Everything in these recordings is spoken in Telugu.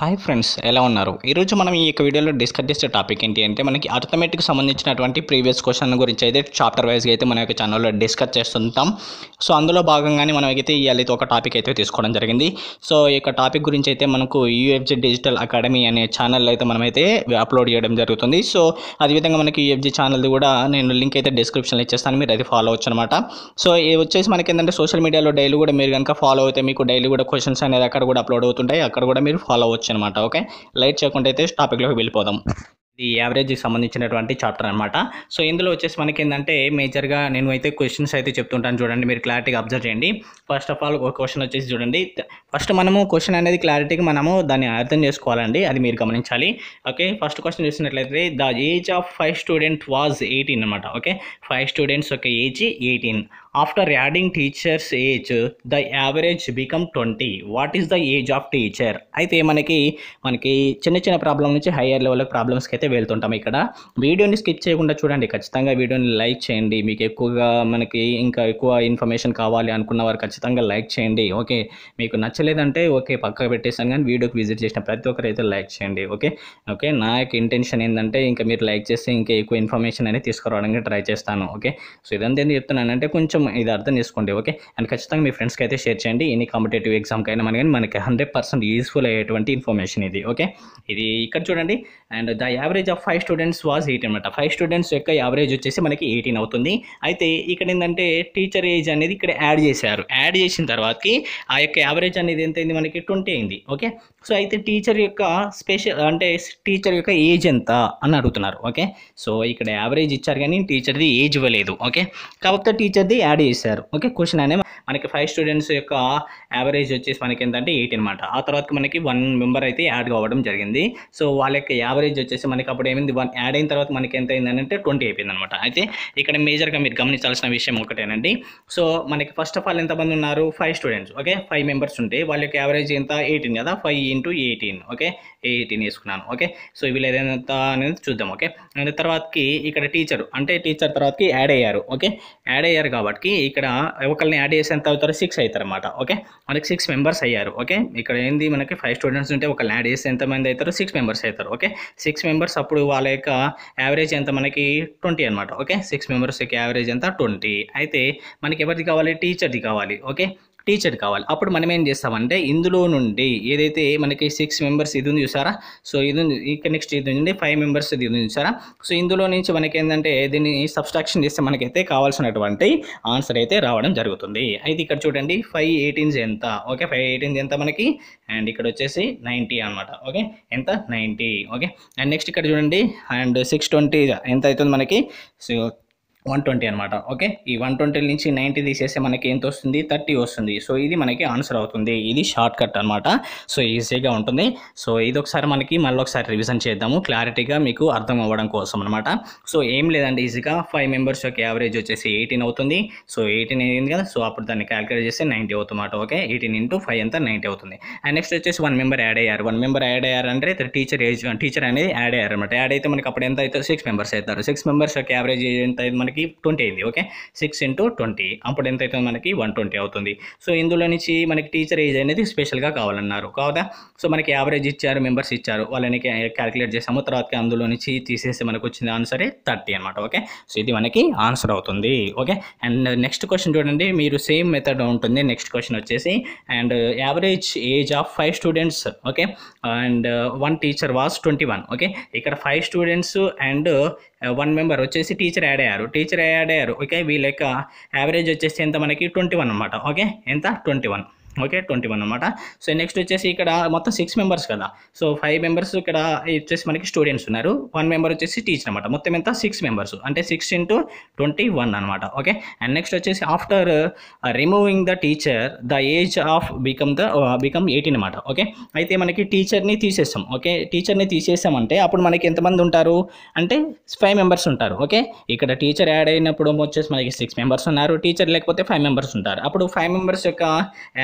హాయ్ ఫ్రెండ్స్ ఎలా ఉన్నారు? ఈరోజు మనం ఈ యొక్క వీడియోలో డిస్కస్ చేసే టాపిక్ ఏంటి అంటే మనకి అర్థమెటిక్ సంబంధించినటువంటి ప్రీవియస్ క్వశ్చన్ గురించి అయితే చాప్టర్ వైజ్గా అయితే మన యొక్క ఛానల్లో డిస్కస్ చేస్తుంటాం. సో అందులో భాగంగానే మనం అయితే ఇవాళ ఒక టాపిక్ అయితే తీసుకోవడం జరిగింది. సో ఈ యొక్క టాపిక్ గురించి అయితే మనకు యూఎఫ్జి డిజిటల్ అకాడమీ అనే ఛానల్ అయితే మనమైతే అప్లోడ్ చేయడం జరుగుతుంది. సో అదేవిధంగా మనకి యూఎఫ్జి ఛానల్ది కూడా నేను లింక్ అయితే డిస్క్రిప్షన్లో ఇచ్చేస్తాను. మీరు అది ఫాలో అవచ్చు అనమాట సో ఇది వచ్చేసి మనకి ఏంటంటే సోషల్ మీడియాలో డైలీ కూడా మీరు కనుక ఫాలో అయితే మీకు డైలీ కూడా క్వశ్చన్స్ అనేది అక్కడ కూడా అప్లోడ్ అవుతుంటాయి. అక్కడ కూడా మీరు ఫాలో అవ్వచ్చు అనమాట ఓకే? లైట్ చేయకుండా అయితే టాపిక్లోకి వెళ్ళిపోదాం. ఇది యావరేజ్కి సంబంధించినటువంటి చాప్టర్ అనమాట సో ఇందులో వచ్చేసి మనకి ఏంటంటే మేజర్గా నేను అయితే క్వశ్చన్స్ అయితే చెప్తుంటాను చూడండి మీరు క్లారిటీగా అబ్జర్వ్ చేయండి. ఫస్ట్ ఆఫ్ ఆల్ ఒక క్వశ్చన్ వచ్చేసి చూడండి. ఫస్ట్ మనము క్వశ్చన్ అనేది క్లారిటీగా మనము దాన్ని అర్థం చేసుకోవాలండి అది మీరు గమనించాలి. ఓకే? ఫస్ట్ క్వశ్చన్ చూసినట్లయితే the age of five student was eighteen అనమాట ఓకే? ఫైవ్ స్టూడెంట్స్ యొక్క age eighteen after adding teachers age the average become twenty what is the age of teacher అయితే మనకి మనకి చిన్న చిన్న ప్రాబ్లం నుంచి హయ్యర్ లెవెల్ ప్రాబ్లమ్స్కి అయితే వెళ్తుంటాం ఇక్కడ. వీడియోని స్కిప్ చేయకుండా చూడండి. ఖచ్చితంగా వీడియోని లైక్ చేయండి. మీకు ఎక్కువగా మనకి ఇంకా ఎక్కువ ఇన్ఫర్మేషన్ కావాలి అనుకున్న వారు ఖచ్చితంగా లైక్ చేయండి. ఓకే మీకు నచ్చలేదంటే ఓకే పక్కకు పెట్టేసాను కానీ వీడియోకి విజిట్ చేసిన ప్రతి ఒక్కరు అయితే లైక్ చేయండి. ఓకే ఓకే నా యొక్క ఇంటెన్షన్ ఏంటంటే ఇంకా మీరు లైక్ చేస్తే ఇంకా ఎక్కువ ఇన్ఫర్మేషన్ అనేది తీసుకురావడానికి ట్రై చేస్తాను. ఓకే సో ఇదంతా ఎందుకు చెప్తున్నానంటే కొంచెం ఇది అర్థం చేసుకోండి ఓకే? అండ్ ఖచ్చితంగా మీ ఫ్రెండ్స్కి అయితే షేర్ చేయండి. ఎనీ కాంపిటేటివ్ ఎగ్జామ్కి అయినా మన కానీ మనకి హండ్రెడ్ పర్సెంట్ యూస్ఫుల్ అయ్యేటువంటి ఇన్ఫర్మేషన్ ఇది ఓకే? ఇది ఇక్కడ చూడండి. And the average of five students was eight అనమాట ఫైవ్ స్టూడెంట్స్ యొక్క యావరేజ్ వచ్చేసి మనకి ఎయిటీన్ అవుతుంది. అయితే ఇక్కడ ఏంటంటే టీచర్ ఏజ్ అనేది ఇక్కడ యాడ్ చేశారు. యాడ్ చేసిన తర్వాతకి ఆ యొక్క యావరేజ్ అనేది ఎంత అయింది మనకి? ట్వంటీ అయింది ఓకే? సో అయితే టీచర్ యొక్క స్పెషల్ అంటే టీచర్ యొక్క ఏజ్ ఎంత అని అడుగుతున్నారు ఓకే? సో ఇక్కడ యావరేజ్ ఇచ్చారు కానీ టీచర్ది ఏజ్ ఇవ్వలేదు ఓకే? కాకపోతే టీచర్ది యాడ్ చేశారు. ఓకే క్వశ్చన్ అనే మనకి ఫైవ్ స్టూడెంట్స్ యొక్క యావరేజ్ వచ్చేసి మనకి ఏంటంటే ఎయిట్ అనమాట ఆ తర్వాత మనకి వన్ మెంబర్ అయితే యాడ్ కావడం జరిగింది. సో వాళ్ళ యొక్క యావరేజ్ వచ్చేసి మనకి అప్పుడు ఏమైంది? వన్ యాడ్ అయిన తర్వాత మనకి ఎంత అయిందంటే ట్వంటీ అయిపోయింది అనమాట అయితే ఇక్కడ మేజర్గా మీరు గమనించాల్సిన విషయం ఒకటేనండి. సో మనకి ఫస్ట్ ఆఫ్ ఆల్ ఎంతమంది ఉన్నారు? Five students okay five members ఉంటే వాళ్ళ యొక్క యావరేజ్ ఎంత? ఎయిటీన్ కదా? Five into eighteen okay eighteen వేసుకున్నాను ఓకే సో వీళ్ళు ఏదైనా అనేది చూద్దాం ఓకే అండ్ తర్వాతకి ఇక్కడ టీచర్ అంటే టీచర్ తర్వాతకి యాడ్ అయ్యారు ఓకే యాడ్ అయ్యారు కాబట్టి ఇక్కడ ఒకరిని యాడ్ చేసి ఎంత అవుతారు సిక్స్ అవుతారు అనమాట ఓకే మనకి సిక్స్ మెంబర్స్ అయ్యారు ఓకే ఇక్కడ ఏంది మనకి ఫైవ్ స్టూడెంట్స్ ఉంటే ఒకరిని యాడ్ చేస్తే ఎంతమంది అవుతారు? సిక్స్ మెంబర్స్ అవుతారు ఓకే సిక్స్ మెంబర్స్ అప్పుడు వాళ్ళ యొక్క యావరేజ్ ఎంత? మనకి ట్వంటీ అనమాట ఓకే సిక్స్ మెంబర్స్ యొక్క యావరేజ్ ఎంత? ట్వంటీ అయితే మనకి ఎవరిది కావాలి? టీచర్ది కావాలి ఓకే టీచర్ కావాలి. అప్పుడు మనం ఏం చేస్తామంటే ఇందులో నుండి ఏదైతే మనకి సిక్స్ మెంబర్స్ ఇది ఉంది చూసారా? సో ఇది ఇక్కడ నెక్స్ట్ ఇది ఉంది ఫైవ్ మెంబర్స్ ఇది ఉంది చూసారా? సో ఇందులో నుంచి మనకి ఏంటంటే దీన్ని సబ్స్ట్రాక్షన్ చేస్తే మనకైతే కావాల్సినటువంటి ఆన్సర్ అయితే రావడం జరుగుతుంది. అయితే ఇక్కడ చూడండి ఫైవ్ ఎయిటీన్స్ ఎంత? ఓకే ఫైవ్ ఎయిటీన్స్ ఎంత మనకి? అండ్ ఇక్కడ వచ్చేసి నైంటీ అనమాట ఓకే ఎంత? నైంటీ ఓకే అండ్ నెక్స్ట్ ఇక్కడ చూడండి అండ్ సిక్స్ ట్వంటీ ఎంత అవుతుంది మనకి? సో వన్ ట్వంటీ అనమాట ఓకే? ఈ వన్ ట్వంటీ నుంచి నైంటీ తీసేస్తే మనకి ఎంత వస్తుంది? థర్టీ వస్తుంది. సో ఇది మనకి ఆన్సర్ అవుతుంది. ఇది షార్ట్ కట్ అనమాట సో ఈజీగా ఉంటుంది. సో ఇది ఒకసారి మనకి మళ్ళీ ఒకసారి రివిజన్ చేద్దాము. క్లారిటీగా మీకు అర్థం అవ్వడం కోసం అనమాట సో ఏం లేదండి ఈజీగా. ఫైవ్ మెంబర్స్ యొక్క యావరేజ్ వచ్చేసి ఎయిటీన్ అవుతుంది. సో ఎయిటీన్ అయింది కదా? సో అప్పుడు దాన్ని క్యాలిక్యులేట్ చేస్తే నైంటీ అవుతుందన్నమాట. ఓకే? ఎయిటీన్ ఇంటూ ఫైవ్ అంతా నైంటీ అవుతుంది. అండ్ నెక్స్ట్ వచ్చేసి వన్ మెంబర్ యాడ్ అయ్యారు. వన్ మెంబర్ యాడ్ అయ్యారు అంటే టీచర్ ఏజ్ టీచర్ అనేది యాడ్ అయ్యారు అనమాట యాడ్ అయితే మనకి అప్పుడు ఎంత అవుతుంది? సిక్స్ మెంబర్స్ అవుతారు. సిక్స్ మెంబర్స్ యొక్క యావరేజ్ ఎంత మనకి మనకి ట్వంటీ అయింది ఓకే? Six into twenty. అప్పుడు ఎంత అవుతుంది మనకి వన్ ట్వంటీ అవుతుంది. సో ఇందులో నుంచి మనకి టీచర్ ఏజ్ అనేది స్పెషల్గా కావాలన్నారు కాదా? సో మనకి యావరేజ్ ఇచ్చారు మెంబర్స్ ఇచ్చారు వాళ్ళని క్యాలిక్యులేట్ చేసాము తర్వాత అందులో నుంచి తీసేసి మనకు వచ్చింది ఆన్సరే థర్టీ అనమాట ఓకే? సో ఇది మనకి ఆన్సర్ అవుతుంది ఓకే? అండ్ నెక్స్ట్ క్వశ్చన్ చూడండి మీరు సేమ్ మెథడ్ ఉంటుంది. నెక్స్ట్ క్వశ్చన్ వచ్చేసి and average age of five students okay? And one teacher was twenty one okay? ఇక్కడ five students and Uh, one member వచ్చేసి టీచర్ యాడ్ అయ్యారు. టీచర్ యాడ్ అయ్యారు. ఓకే వీళ్ళ యొక్క యావరేజ్ వచ్చేసి ఎంత? మనకి ట్వంటీ వన్ అనమాట ఓకే ఎంత? Twenty one okay twenty one అనమాట సో నెక్స్ట్ వచ్చేసి ఇక్కడ మొత్తం సిక్స్ మెంబర్స్ కదా. సో ఫైవ్ మెంబర్స్ ఇక్కడ వచ్చేసి మనకి స్టూడెంట్స్ ఉన్నారు. వన్ మెంబర్ వచ్చేసి టీచర్ అనమాట మొత్తం ఎంత? సిక్స్ మెంబర్స్ అంటే సిక్స్ ఇంటూ ట్వంటీ వన్ అనమాట ఓకే అండ్ నెక్స్ట్ వచ్చేసి after removing the teacher the age of become the become eighteen అనమాట ఓకే అయితే మనకి టీచర్ని తీసేస్తాం. ఓకే టీచర్ని తీసేసామంటే అప్పుడు మనకి ఎంతమంది ఉంటారు? అంటే ఫైవ్ మెంబర్స్ ఉంటారు. ఓకే ఇక్కడ టీచర్ యాడ్ అయినప్పుడు వచ్చేసి మనకి సిక్స్ మెంబర్స్ ఉన్నారు. టీచర్ లేకపోతే ఫైవ్ మెంబర్స్ ఉంటారు. అప్పుడు ఫైవ్ మెంబర్స్ యొక్క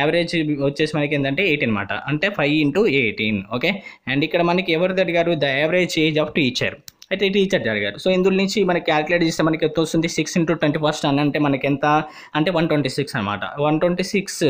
యావరేజ్ వచ్చేసి మనకి ఏంటంటే ఎయిటీన్ అనమాట అంటే five into eighteen okay and ఇక్కడ మనకి ఎవరు అడిగారు? The average age of teacher అయితే టీచర్ జరిగారు సో ఇందులో నుంచి మనకి క్యాలిక్యులేట్ చేస్తే మనకి ఎంత వస్తుంది? సిక్స్ ఇంటూ ట్వంటీ ఫస్ట్ అని అంటే మనకి ఎంత? అంటే వన్ ట్వంటీ సిక్స్ అనమాట వన్ ట్వంటీ సిక్స్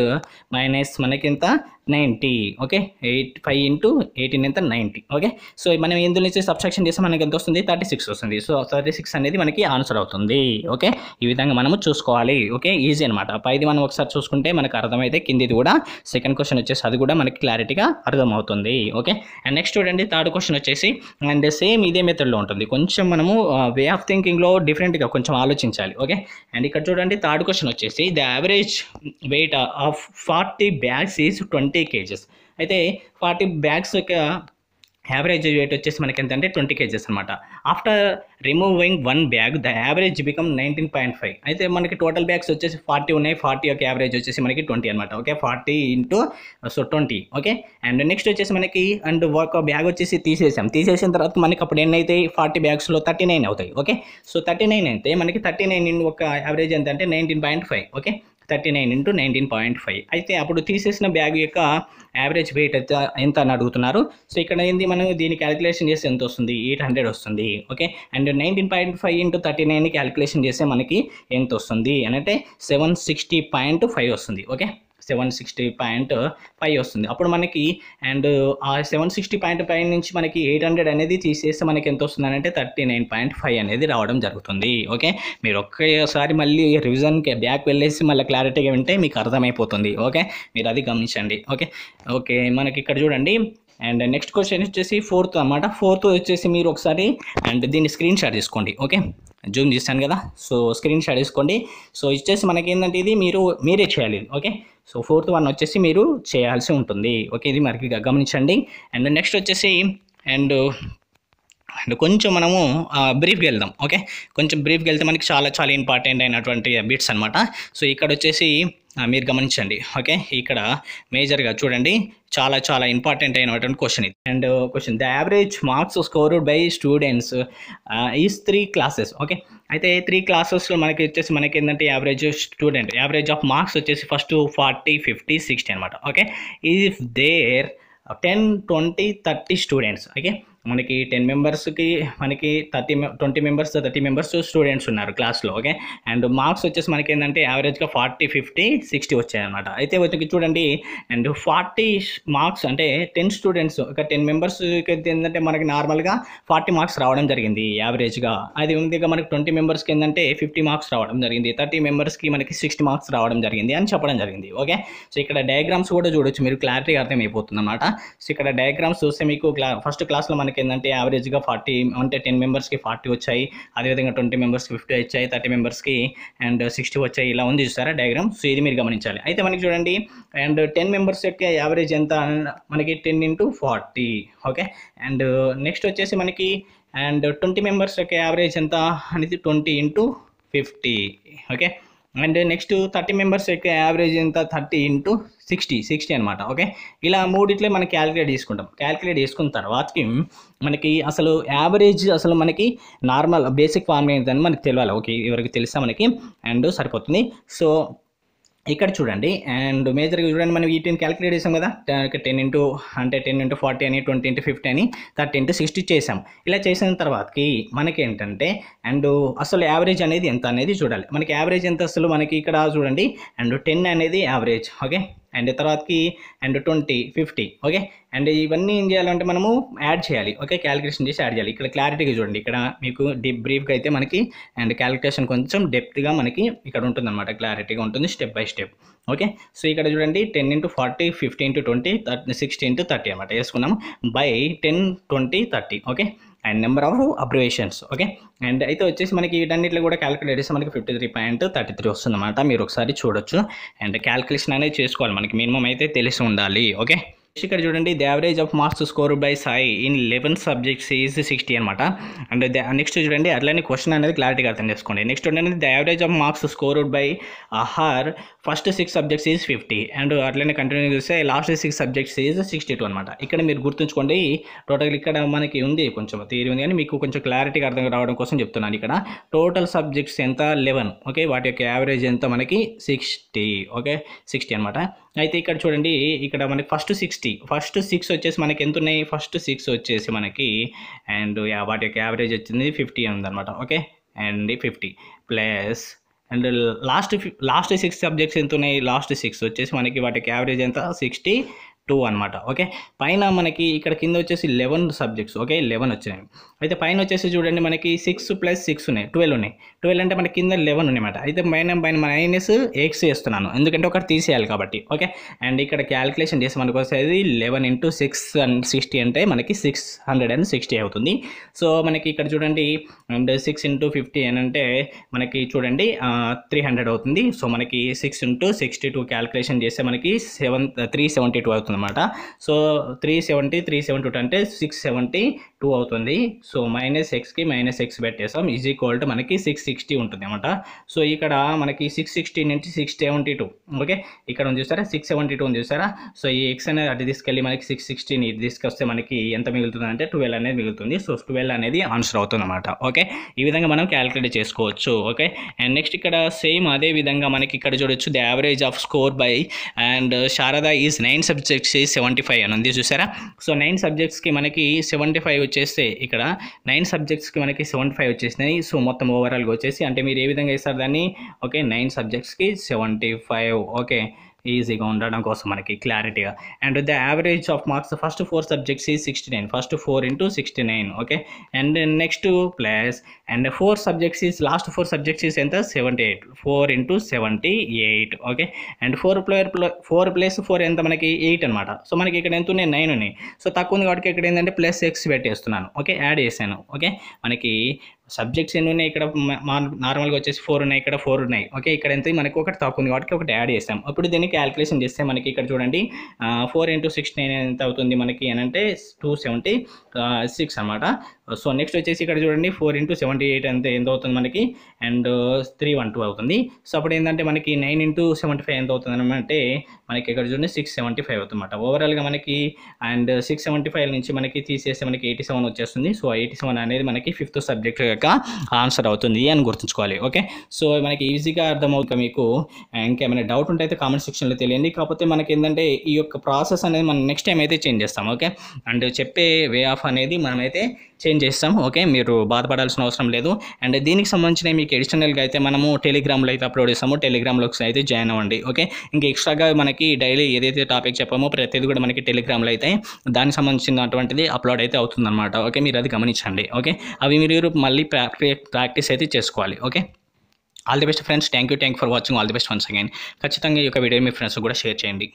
మైనస్ మనకి ఎంత? Ninety okay? Eight five into eighteen ఎంత? Ninety okay? సో మనం ఎందులో నుంచి సబ్స్ట్రాక్షన్ చేస్తే మనకి ఎంత వస్తుంది? థర్టీ సిక్స్ వస్తుంది. సో థర్టీ సిక్స్ అనేది మనకి ఆన్సర్ అవుతుంది ఓకే? ఈ విధంగా మనము చూసుకోవాలి ఓకే? ఈజీ అనమాట పైది మనం ఒకసారి చూసుకుంటే మనకు అర్థమైతే కిందిది కూడా సెకండ్ క్వశ్చన్ వచ్చేసి అది కూడా మనకి క్లారిటీగా అర్థమవుతుంది ఓకే? అండ్ నెక్స్ట్ చూడండి థర్డ్ క్వశ్చన్ వచ్చేసి అండ్ సేమ్ ఇదే మెథడ్లో ఉంటుంది. కొంచెం మనము వే ఆఫ్ థింకింగ్లో డిఫరెంట్గా కొంచెం ఆలోచించాలి ఓకే? అండ్ ఇక్కడ చూడండి థర్డ్ క్వశ్చన్ వచ్చేసి the average weight of forty bags is twenty twenty kgs. అయితే ఫార్టీ బ్యాగ్స్ యొక్క యావరేజ్ వెయిట్ వచ్చేసి మనకి ఎంత అంటే ట్వంటీ కేజెస్ అనమాట after removing one bag the average become nineteen point five. అయితే మనకి టోటల్ బ్యాగ్స్ వచ్చేసి ఫార్టీ ఉన్నాయి. ఫార్టీ యొక్క యావరేజ్ వచ్చేసి మనకి ట్వంటీ అనమాట okay forty into so twenty. Okay and next వచ్చేసి మనకి అండ్ ఒక బ్యాగ్ వచ్చేసి తీసేసాం. తీసేసిన తర్వాత మనకి అప్పుడు ఎన్నైతే ఫార్టీ బ్యాగ్స్లో థర్టీ నైన్ అవుతాయి. ఓకే సో థర్టీ నైన్ అయితే మనకి థర్టీ నైన్ ఒక యావరేజ్ ఎంత అంటే nineteen point five. Okay thirty nine into nineteen point five. అయితే అప్పుడు తీసేసిన బ్యాగ్ యొక్క యావరేజ్ వెయిట్ అయితే ఎంత అని అడుగుతున్నారు. సో ఇక్కడ ఏంది మనం దీన్ని క్యాలిక్యులేషన్ చేస్తే ఎంత వస్తుంది? ఎయిట్ హండ్రెడ్ వస్తుంది. Okay? And nineteen point five into thirty nine calculation చేస్తే మనకి ఎంత వస్తుంది? అంటే సెవెన్ సిక్స్టీ పాయింట్ ఫైవ్ వస్తుంది. Okay? Seven sixty point five వస్తుంది. అప్పుడు మనకి అండ్ ఆ సెవెన్ సిక్స్టీ పాయింట్ ఫైవ్ నుంచి మనకి ఎయిట్ హండ్రెడ్ అనేది తీసేస్తే మనకి ఎంత వస్తుంది అంటే థర్టీ నైన్ పాయింట్ ఫైవ్ అనేది రావడం జరుగుతుంది. ఓకే? మీరు ఒక్కసారి మళ్ళీ రివిజన్కి బ్యాక్ వెళ్ళేసి మళ్ళీ క్లారిటీగా వింటే మీకు అర్థమైపోతుంది. ఓకే? మీరు అది గమనించండి. ఓకే? ఓకే మనకి ఇక్కడ చూడండి. అండ్ నెక్స్ట్ క్వశ్చన్ వచ్చేసి ఫోర్త్ అన్నమాట. ఫోర్త్ వచ్చేసి మీరు ఒకసారి అండ్ దీన్ని స్క్రీన్ షాట్ తీసుకోండి ఓకే? జూమ్ చేస్తాను కదా సో స్క్రీన్ షాట్ తీసుకోండి. సో ఇచ్చేసి మనకి ఏంటంటే ఇది మీరు మీరే చేయాలి ఓకే? సో ఫోర్త్ వన్ వచ్చేసి మీరు చేయాల్సి ఉంటుంది ఓకే? ఇది మనకి గమనించండి. అండ్ నెక్స్ట్ వచ్చేసి అండ్ అండ్ కొంచెం మనము బ్రీఫ్గా వెళ్దాం ఓకే? కొంచెం బ్రీఫ్గా వెళ్తే మనకి చాలా చాలా ఇంపార్టెంట్ అయినటువంటి బిట్స్ అనమాట సో ఇక్కడ వచ్చేసి మీరు గమనించండి ఓకే? ఇక్కడ మేజర్గా చూడండి చాలా చాలా ఇంపార్టెంట్ అయినటువంటి క్వశ్చన్ ఇది. And question the average marks scored by students is three classes okay? అయితే త్రీ క్లాసెస్లో మనకి వచ్చేసి మనకి ఏంటంటే average student average of marks వచ్చేసి ఫస్ట్ ఫార్టీ ఫిఫ్టీ సిక్స్టీ అనమాట okay? If there ten twenty thirty students okay? మనకి టెన్ మెంబర్స్కి మనకి thirty twenty members thirty members students ఉన్నారు క్లాస్లో ఓకే అండ్ మార్క్స్ వచ్చేసి మనకి ఏంటంటే యావరేజ్గా ఫార్టీ ఫిఫ్టీ సిక్స్టీ వచ్చాయన్నమాట. అయితే వచ్చి చూడండి అండ్ ఫార్టీ మార్క్స్ అంటే టెన్ స్టూడెంట్స్ ఒక టెన్ మెంబర్స్ ఏంటంటే మనకి నార్మల్గా ఫార్టీ మార్క్స్ రావడం జరిగింది యావరేజ్గా అది ఉంది మనకి ట్వంటీ మెంబర్స్కి ఏంటంటే ఫిఫ్టీ మార్క్స్ రావడం జరిగింది థర్టీ మెంబర్స్కి మనకి సిక్స్టీ మార్క్స్ రావడం జరిగింది అని చెప్పడం జరిగింది ఓకే సో ఇక్కడ డయాగ్రామ్స్ కూడా చూడొచ్చు మీరు క్లారిటీగా అర్థమైపోతుంది అనమాట సో ఇక్కడ డయాగ్రామ్స్ చూస్తే మీకు క్లా ఫస్ట్ క్లాస్లో మనకి మనకి ఏంటంటే యావరేజ్గా ఫార్టీ అంటే టెన్ మెంబర్స్కి ఫార్టీ వచ్చాయి. అదేవిధంగా ట్వంటీ మెంబర్స్కి ఫిఫ్టీ వచ్చాయి థర్టీ మెంబర్స్కి అండ్ సిక్స్టీ వచ్చాయి. ఇలా ఉంది చూసారా డయాగ్రామ్ సో ఇది మీరు గమనించాలి. అయితే మనకి చూడండి. అండ్ టెన్ మెంబర్స్ యొక్క యావరేజ్ ఎంత? మనకి ten into forty okay and next వచ్చేసి మనకి అండ్ ట్వంటీ మెంబర్స్ యొక్క యావరేజ్ ఎంత? అనేది twenty into fifty okay and next thirty members యొక్క యావరేజ్ ఎంత? థర్టీ ఇంటూ సిక్స్టీ సిక్స్టీ అనమాట ఓకే? ఇలా మూడిట్లే మనం క్యాలిక్యులేట్ చేసుకుంటాం. క్యాలిక్యులేట్ చేసుకున్న తర్వాతకి మనకి అసలు యావరేజ్ అసలు మనకి నార్మల్ బేసిక్ ఫార్మ్ ఏంటని మనకి తెలియాలి ఓకే? ఎవరికి తెలిస్తే మనకి? అండ్ సరిపోతుంది. సో ఇక్కడ చూడండి. అండ్ మేజర్గా చూడండి మనం వీటిని క్యాలిక్యులేట్ చేసాం కదా? టెన్ ఇంటూ అంటే టెన్ ఇంటూ ఫార్టీ అని ట్వంటీ ఇంటూ ఫిఫ్టీ అని థర్టీ ఇంటూ సిక్స్టీ చేసాం. ఇలా చేసిన తర్వాతకి మనకి ఏంటంటే అండ్ అసలు యావరేజ్ అనేది ఎంత అనేది చూడాలి. మనకి యావరేజ్ ఎంత అసలు? మనకి ఇక్కడ చూడండి. అండ్ టెన్ అనేది యావరేజ్. ఓకే? అండ్ తర్వాతకి and twenty fifty okay and ఇవన్నీ ఏం చేయాలంటే మనము యాడ్ చేయాలి ఓకే క్యాలిక్యులేషన్ చేసి యాడ్ చేయాలి. ఇక్కడ క్లారిటీగా చూడండి. ఇక్కడ మీకు డీప్ బ్రీఫ్గా అయితే మనకి అండ్ క్యాలిక్యులేషన్ కొంచెం డెప్త్గా మనకి ఇక్కడ ఉంటుందన్నమాట. క్లారిటీగా ఉంటుంది step by step okay so ఇక్కడ చూడండి ten into forty fifty into twenty thirty sixty into thirty అనమాట వేసుకున్నాము. By ten twenty thirty okay and number of abbreviations okay and అయితే వచ్చేసి మనకి వీటన్నిటిలో కూడా క్యాలిక్యులేట్ చేస్తే మనకి fifty three point thirty three వస్తుందన్నమాట. మీరు ఒకసారి చూడొచ్చు. అండ్ క్యాలిక్యులేషన్ అనేది చేసుకోవాలి. మనకి మినిమం అయితే తెలిసి ఉండాలి ఓకే ఇక్కడ చూడండి the average of marks score by Sai in eleven subjects is sixty అనమాట అండ్ నెక్స్ట్ చూడండి అట్లనే క్వశ్చన్ అనేది క్లారిటీగా అర్థం చేసుకోండి. నెక్స్ట్ చూడండి the average of marks score by her first six subjects is fifty and అట్లనే కంటిన్యూ చూస్తే last six subjects is sixty two అనమాట ఇక్కడ మీరు గుర్తుంచుకోండి టోటల్ ఇక్కడ మనకి ఉంది కొంచెం థియరీ ఉంది కానీ మీకు కొంచెం క్లారిటీగా అర్థం రావడం కోసం చెప్తున్నాను ఇక్కడ. టోటల్ సబ్జెక్ట్స్ ఎంత? లెవెన్ ఓకే వాటి యొక్క యావరేజ్ ఎంత? మనకి సిక్స్టీ ఓకే సిక్స్టీ అనమాట అయితే ఇక్కడ చూడండి ఇక్కడ మనకి ఫస్ట్ సిక్స్టీ ఫస్ట్ సిక్స్ వచ్చేసి మనకి ఎంత ఉన్నాయి ఫస్ట్ సిక్స్ వచ్చేసి మనకి అండ్ వాటి యొక్క యావరేజ్ వచ్చింది ఫిఫ్టీ ఉందన్నమాట okay and fifty plus and last last six subjects ఎంత ఉన్నాయి లాస్ట్ సిక్స్ వచ్చేసి మనకి వాటికి యావరేజ్ ఎంత? సిక్స్టీ టూ అనమాట ఓకే? పైన మనకి ఇక్కడ కింద వచ్చేసి లెవెన్ సబ్జెక్ట్స్ ఓకే? లెవెన్ వచ్చినాయి. అయితే పైన వచ్చేసి చూడండి మనకి సిక్స్ ప్లస్ సిక్స్ ఉన్నాయి ట్వెల్వ్ ఉన్నాయి. ట్వెల్వ్ అంటే మనకి కింద లెవెన్ ఉన్నాయన్నమాట. అయితే పైన పైన మైనస్ ఎక్స్ చేస్తున్నాను ఎందుకంటే ఒకటి తీసేయాలి కాబట్టి ఓకే? అండ్ ఇక్కడ క్యాలిక్యులేషన్ చేసి మనకు వచ్చేది eleven into six and sixty అంటే మనకి సిక్స్ హండ్రెడ్ అండ్ సిక్స్టీ అవుతుంది. సో మనకి ఇక్కడ చూడండి అండ్ సిక్స్ ఇంటూ ఫిఫ్టీ అని అంటే మనకి చూడండి త్రీ హండ్రెడ్ అవుతుంది. సో మనకి six into sixty two calculation చేస్తే మనకి సెవెన్ త్రీ సెవెంటీ టూ అవుతుంది అనమాట. So three seventy three seventy two అంటే సిక్స్ సెవెంటీ టూ అవుతుంది. సో మైనస్ ఎక్స్కి మైనస్ ఎక్స్ పెట్టేసాం ఈజ్ ఈక్వల్ టు మనకి సిక్స్ సిక్స్టీ ఉంటుంది అనమాట సో ఇక్కడ మనకి సిక్స్ సిక్స్టీ నుంచి సిక్స్ సెవెంటీ టూ ఓకే ఇక్కడ ఉంది చూసారా? సిక్స్ సెవెంటీ టూ ఉంది చూసారా? సో ఈ ఎక్స్ అనేది అటు తీసుకెళ్ళి మనకి సిక్స్ సిక్స్టీని ఇటు తీసుకొస్తే మనకి ఎంత మిగులుతుంది అంటే ట్వెల్వ్ అనేది మిగులుతుంది. సో ట్వెల్వ్ అనేది ఆన్సర్ అవుతుంది అనమాట ఓకే ఈ విధంగా మనం క్యాలిక్యులేట్ చేసుకోవచ్చు. ఓకే అండ్ నెక్స్ట్ ఇక్కడ సేమ్ అదే విధంగా మనకి ఇక్కడ చూడొచ్చు. The average of score by and Sharada is nine subjects seventy five అని ఉంది చూసారా? సో నైన్ సబ్జెక్ట్స్కి మనకి సెవెంటీ ఫైవ్ వచ్చేస్తే ఇక్కడ నైన్ సబ్జెక్ట్స్కి మనకి సెవెంటీ ఫైవ్ వచ్చేసినాయి. సో మొత్తం ఓవరాల్గా వచ్చేసి అంటే మీరు ఏ విధంగా ఇస్తారు దాన్ని? ఓకే నైన్ సబ్జెక్ట్స్కి సెవెంటీ ఫైవ్ ఓకే. ఈజీగా ఉండడం కోసం మనకి క్లారిటీగా and the average of marks first four subjects ఈ sixty nine first four into sixty nine okay and next plus and four subjects is last four subjects is ఎంత? Seventy eight four into seventy eight okay and four player four plus four ఎంత మనకి? ఎయిట్ అనమాట సో మనకి ఇక్కడ ఎంత ఉన్నాయి? నైన్ ఉన్నాయి. సో తక్కువ ఉంది కాబట్టి ఇక్కడ ఏంటంటే ప్లస్ ఎక్స్ పెట్టేస్తున్నాను ఓకే యాడ్ చేశాను ఓకే మనకి సబ్జెక్ట్స్ ఎన్ని ఉన్నాయి? ఇక్కడ నార్మల్గా వచ్చేసి ఫోర్ ఉన్నాయి. ఇక్కడ ఫోర్ ఉన్నాయి. ఓకే ఇక్కడ ఎంత? మనకి ఒకటి తక్కువ ఉంది. కాబట్టి ఒకటి యాడ్ చేస్తాం. అప్పుడు దీన్ని క్యాలిక్యులేషన్ చేస్తే మనకి ఇక్కడ చూడండి ఫోర్ ఇంటూ సిక్స్ నైన్ ఎంత అవుతుంది మనకి? అని అంటే టూ సెవెంటీ సిక్స్ అనమాట సో నెక్స్ట్ వచ్చేసి ఇక్కడ చూడండి ఫోర్ ఇంటూ సెవెంటీ ఎయిట్ ఎంత ఎంత అవుతుంది మనకి? అండ్ త్రీ వన్ టూ అవుతుంది. సో అప్పుడు ఏంటంటే మనకి నైన్ ఇంటూ సెవెంటీ ఫైవ్ ఎంత అవుతుంది అనమంటే మనకి ఇక్కడ చూడండి సిక్స్ సెవెంటీ ఫైవ్ అవుతుంది అనమాట ఓవరాల్గా మనకి అండ్ సిక్స్ సెవెంటీ ఫైవ్ నుంచి మనకి తీసేస్తే మనకి ఎయిటీ సెవెన్ వచ్చేస్తుంది. సో ఎయిటీ సెవెన్ అనేది మనకి ఫిఫ్త్ సబ్జెక్ట్ యొక్క ఆన్సర్ అవుతుంది అని గుర్తుంచుకోవాలి ఓకే? సో మనకి ఈజీగా అర్థమవుతుంది మీకు. ఇంకేమైనా డౌట్ ఉంటే అయితే కామెంట్ సెక్షన్లో తెలియండి. కాకపోతే మనకి ఏంటంటే ఈ యొక్క ప్రాసెస్ అనేది మనం నెక్స్ట్ టైం అయితే చేంజ్ చేస్తాం ఓకే? అండ్ చెప్పే వే ఆఫ్ అనేది మనమైతే చేంజ్ చేస్తాం ఓకే? మీరు బాధపడాల్సిన అవసరం లేదు. అండ్ దీనికి సంబంధించిన మీకు ఎడిషనల్గా అయితే మనము టెలిగ్రామ్లో అయితే అప్లోడ్ చేస్తాము. టెలిగ్రామ్లో అయితే జాయిన్ అవ్వండి ఓకే? ఇంకా ఎక్స్ట్రాగా మనకి డైలీ ఏదైతే టాపిక్ చెప్పామో ప్రతిదీ కూడా మనకి టెలిగ్రామ్లో అయితే దానికి సంబంధించినటువంటిది అప్లోడ్ అయితే అవుతుందన్నమాట ఓకే? మీరు అది గమనించండి ఓకే? అవి మీరు మళ్ళీ ప్రాక్టీస్ అయితే చేసుకోవాలి okay all the best friends thank you thank for watching all the best once again ఖచ్చితంగా ఈ యొక్క వీడియో మీ ఫ్రెండ్స్ కూడా షేర్ చేయండి.